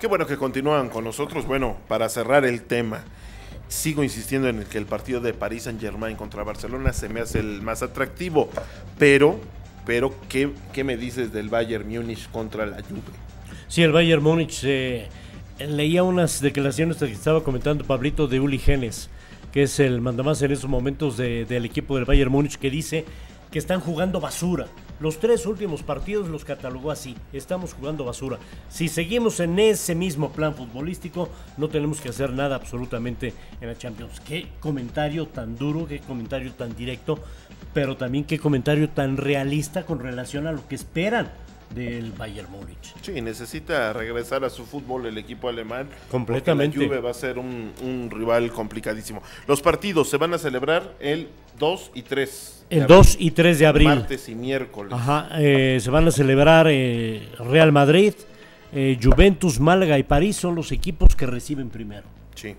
Qué bueno que continúan con nosotros. Bueno, para cerrar el tema, sigo insistiendo en que el partido de París Saint Germain contra Barcelona se me hace el más atractivo, pero, pero ¿qué, qué me dices del Bayern Múnich contra la Juve? Sí, el Bayern Múnich eh, leía unas declaraciones que estaba comentando Pablito de Uli Genes, que es el mandamás en esos momentos de- del equipo del Bayern Múnich, que dice que están jugando basura. Los tres últimos partidos los catalogó así, estamos jugando basura. Si seguimos en ese mismo plan futbolístico, no tenemos que hacer nada absolutamente en la Champions. Qué comentario tan duro, qué comentario tan directo, pero también qué comentario tan realista con relación a lo que esperan del Bayern Múnich. Sí, necesita regresar a su fútbol el equipo alemán. Completamente. La Juve va a ser un, un rival complicadísimo. Los partidos se van a celebrar el 2 y 3. de El abril, 2 y 3 de abril. Martes y miércoles. Ajá, eh, se van a celebrar eh, Real Madrid, eh, Juventus, Málaga y París son los equipos que reciben primero. Sí.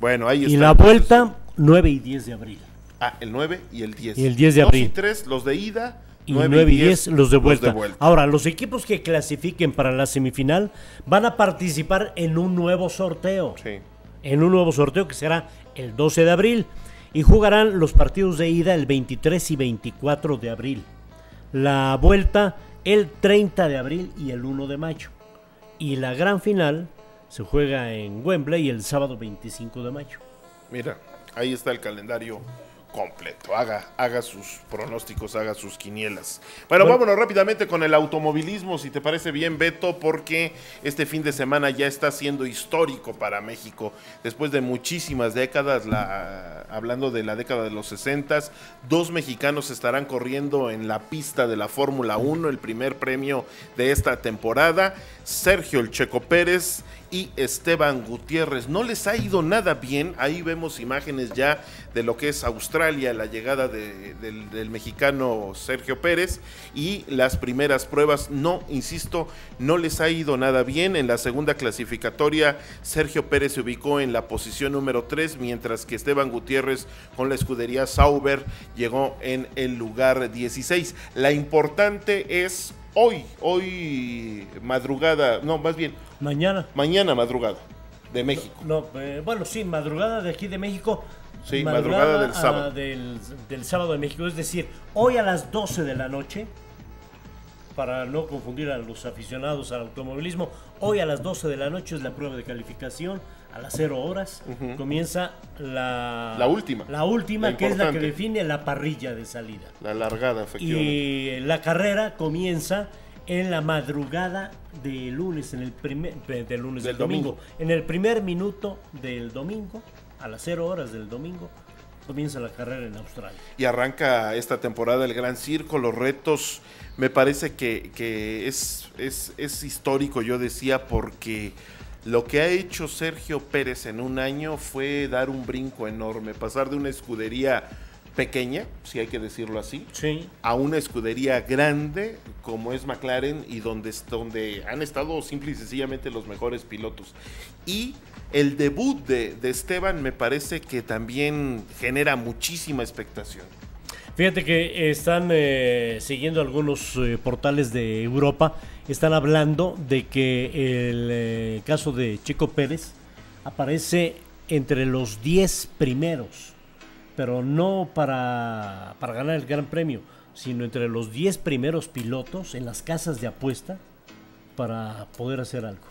Bueno, ahí Y está. la entonces. vuelta 9 y 10 de abril. Ah, el 9 y el 10. Y el 10 de 2 abril. y 3, los de ida. Y 9 y 10 los de vuelta. vuelta. Ahora, los equipos que clasifiquen para la semifinal van a participar en un nuevo sorteo. Sí. en un nuevo sorteo que será el 12 de abril y jugarán los partidos de ida el 23 y 24 de abril. La vuelta el 30 de abril y el 1 de mayo. Y la gran final se juega en Wembley el sábado 25 de mayo. Mira, ahí está el calendario completo. Haga, haga sus pronósticos, haga sus quinielas. Bueno, Bueno. vámonos rápidamente con el automovilismo, si te parece bien, Beto, porque este fin de semana ya está siendo histórico para México. Después de muchísimas décadas, la, hablando de la década de los 60, dos mexicanos estarán corriendo en la pista de la Fórmula 1, el primer premio de esta temporada. Sergio El Checo Pérez y Esteban Gutiérrez. No les ha ido nada bien. Ahí vemos imágenes ya de lo que es Australia, la llegada de- del, del mexicano Sergio Pérez y las primeras pruebas. No, insisto, no les ha ido nada bien. En la segunda clasificatoria, Sergio Pérez se ubicó en la posición número 3, mientras que Esteban Gutiérrez con la escudería Sauber llegó en el lugar 16. La importante es hoy, hoy madrugada, no, más bien Mañana. Mañana madrugada de México. No, eh, bueno, sí, madrugada de aquí de México. Sí, madrugada del ah, sábado. del, del sábado de México. Es decir, hoy a las 12 de la noche, para no confundir a los aficionados al automovilismo, hoy a las 12 de la noche es la prueba de calificación. A las 0 horas comienza la, La última. La última, La que es la que define la parrilla de salida. La largada, efectivamente. Y la carrera comienza en la madrugada del lunes, en el primer eh, del lunes Del domingo. domingo. En el primer minuto del domingo, a las 0 horas del domingo, comienza la carrera en Australia. Y arranca esta temporada el Gran Circo, los retos. Me parece que, que es, es, es histórico, yo decía, porque lo que ha hecho Sergio Pérez en un año fue dar un brinco enorme, pasar de una escudería pequeña, si hay que decirlo así, Sí. a una escudería grande como es McLaren y donde, donde han estado simple y sencillamente los mejores pilotos. Y el debut de, de Esteban me parece que también genera muchísima expectación. Fíjate que están eh, siguiendo algunos eh, portales de Europa, están hablando de que el eh, caso de Chico Pérez aparece entre los 10 primeros, pero no para, para ganar el Gran Premio, sino entre los 10 primeros pilotos en las casas de apuesta para poder hacer algo.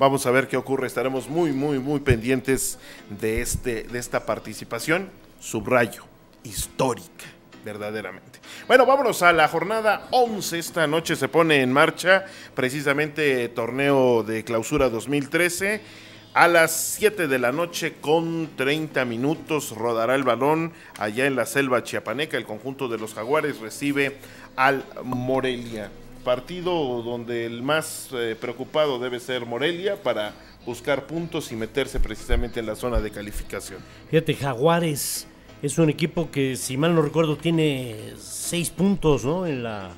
Vamos a ver qué ocurre, estaremos muy, muy, muy pendientes de, este, de esta participación. Subrayo, histórica, verdaderamente. Bueno, vámonos a la jornada 11. Esta noche se pone en marcha precisamente torneo de clausura 2013. A las 7 de la noche con 30 minutos rodará el balón allá en la selva chiapaneca. El conjunto de los jaguares recibe al Morelia. Partido donde el más eh, preocupado debe ser Morelia para buscar puntos y meterse precisamente en la zona de calificación. Fíjate, Jaguares es un equipo que, si mal no recuerdo, tiene seis puntos ¿no? en, la,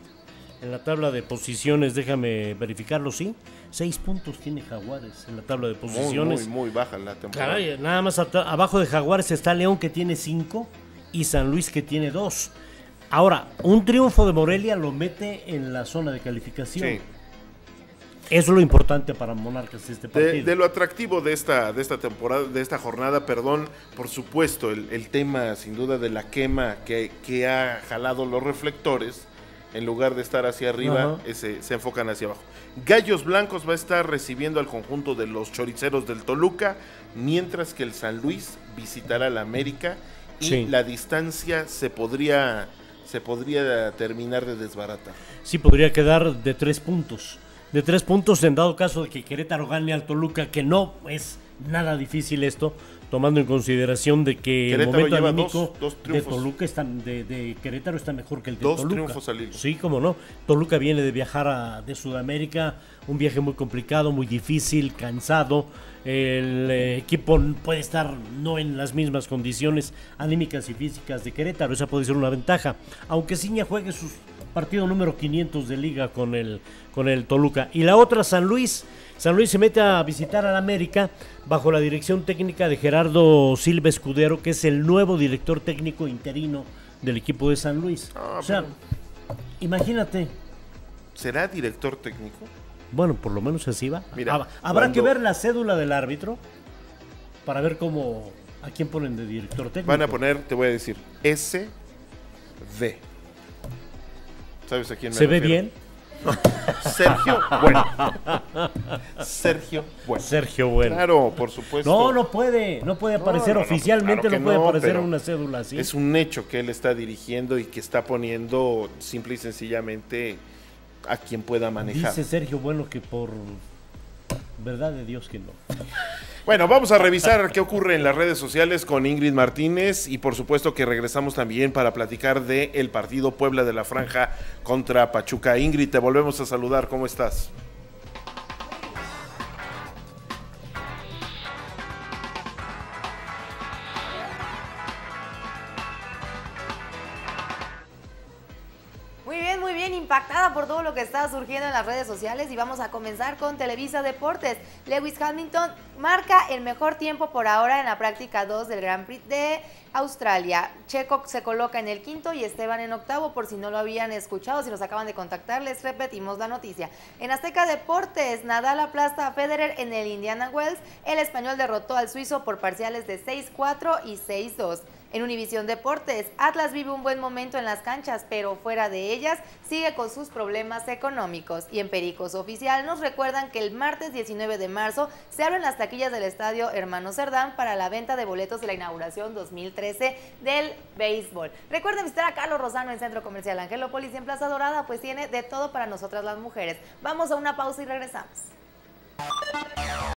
en la tabla de posiciones. Déjame verificarlo, ¿sí? Seis puntos tiene Jaguares en la tabla de posiciones. muy, muy baja la temporada. Caray, nada más abajo de Jaguares está León que tiene cinco y San Luis que tiene dos. Ahora, un triunfo de Morelia lo mete en la zona de calificación. Sí. Eso es lo importante para Monarcas este partido. De, lo atractivo de esta, de esta temporada, de esta jornada, perdón, por supuesto, el, tema sin duda de la quema que, que, ha jalado los reflectores, en lugar de estar hacia arriba, ese, se enfocan hacia abajo. Gallos Blancos va a estar recibiendo al conjunto de los choriceros del Toluca, mientras que el San Luis visitará la América y la distancia se podría, se podría terminar de desbaratar. Sí, podría quedar de tres puntos. De tres puntos en dado caso de que Querétaro gane al Toluca, que no es nada difícil esto, tomando en consideración de que el momento anímico de Toluca está, de, Querétaro está mejor que el de dos Toluca. triunfos al Sí, como no. Toluca viene de viajar a, de Sudamérica, un viaje muy complicado, muy difícil, cansado. El eh, equipo puede estar no en las mismas condiciones anímicas y físicas de Querétaro, esa puede ser una ventaja. Aunque Ciña juegue su partido número 500 de liga con el, con el Toluca. Y la otra, San Luis San Luis se mete a visitar al América bajo la dirección técnica de Gerardo Silva Escudero, que es el nuevo director técnico interino del equipo de San Luis. Ah, o sea, imagínate. ¿Será director técnico? Bueno, por lo menos así va. Mira, Habrá que ver la cédula del árbitro para ver cómo a quién ponen de director técnico. Van a poner, te voy a decir, S D. ¿Sabes a quién me ¿Se ve bien? Sergio Bueno. Sergio Bueno. Sergio Bueno. Claro, por supuesto. No, no puede, no puede aparecer oficialmente, no, puede aparecer una cédula así. Es un hecho que él está dirigiendo y que está poniendo simple y sencillamente a quien pueda manejar. Dice Sergio Bueno que por verdad de Dios que no. Bueno, vamos a revisar qué ocurre en las redes sociales con Ingrid Martínez y por supuesto que regresamos también para platicar de el partido Puebla de la Franja contra Pachuca. Ingrid, te volvemos a saludar, ¿cómo estás? Impactada por todo lo que está surgiendo en las redes sociales y vamos a comenzar con Televisa Deportes. Lewis Hamilton marca el mejor tiempo por ahora en la práctica 2 del Grand Prix de Australia. Checo se coloca en el quinto y Esteban en octavo, por si no lo habían escuchado, si nos acaban de contactar, les repetimos la noticia. En Azteca Deportes, Nadal aplasta a Federer en el Indiana Wells. El español derrotó al suizo por parciales de 6-4 y 6-2. En Univisión Deportes, Atlas vive un buen momento en las canchas, pero fuera de ellas sigue con sus problemas económicos. Y en Pericos Oficial nos recuerdan que el martes 19 de marzo se abren las taquillas del estadio Hermano Cerdán para la venta de boletos de la inauguración 2013 del béisbol. Recuerden visitar a Carlos Rosano en Centro Comercial Angelópolis y en Plaza Dorada, pues tiene de todo para nosotras las mujeres. Vamos a una pausa y regresamos.